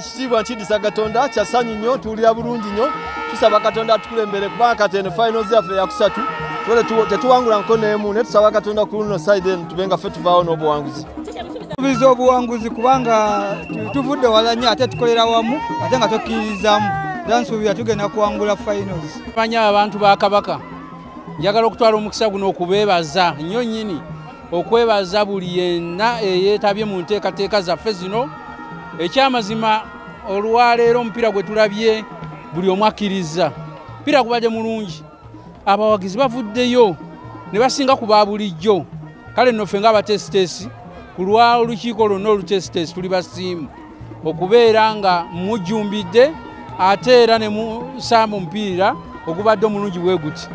kitiibwa nkidisa katonda kya ssanyu nnyo tuwulira bulungi nnyo. Tusaba katonda atukulembere kubanga katene finals yaffe yakusatu tetuwangula nko neemu naye tusaba katonda ku luno side eno tube nga ffe tuvaawo n'obuwanguzi. Tubiza obuwanguzi kubanga tuvudde wala nnyo ate tukolera wamu ate nga tokkiririzaamu era nsuubira tugenda kuwangula finals. Manya abantu ba kabaka. Njagala okutwala omukisa guno okubeebaza nnyo nnyini okwebaza buli yenna eyeetabye mu nteekateeka zaffe zino ekyamazima olwaleero omupiira gwe tulabye buli omu akkiriza. Mupiira gubadde mulungi. Abawagizi bavuddeyo ne basinga ku ba bulijjo. Kale nno ffe ngaabatesitesi ku lwa olukiiko lwonna olutesitesi tuli basiimu. Okubeera nga mujjumbidde ate era ne musamba omupiira ogubadde omulungi bwe guti.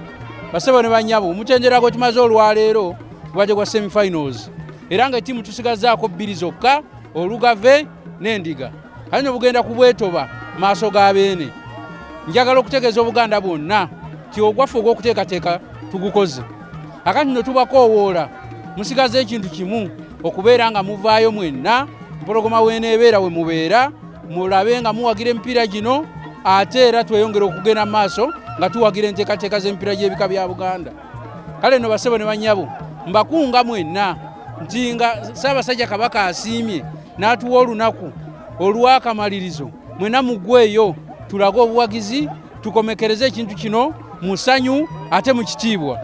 Basebo ne banyabo omutendera gwe tumaze olwaleero gubadde gwa semifinals. Era nga ettiimu tusigazaako bbiri zokka olugave n'endiga. Kale ne bugenda kubwetoba maaso ga beene? Njagala okutegeeza obuganda bwonna ti ogwaffe ogw'okuteekateeka tugukoze. Akati no tubakoowoola musigaze ekintu kimu okubeera nga muvaayo mwenna mpologoma weeneebeera we mubeera mulabe nga muwagira emipiira gino ate era tweyongere okugenda mu maaso nga tuwagira enteekateeka z'emipiira gy'ebika bya buganda. Kale no basebo ne banyabo mbakunga mwenna nti nga ssaabasajja kabaka asiimye n'atuwa olunaku olw'akamalirizo. Mwenna muggweeyo tulage obuwagizi tukomekereze ekintu kino mu ssanyu ate mu kitiibwa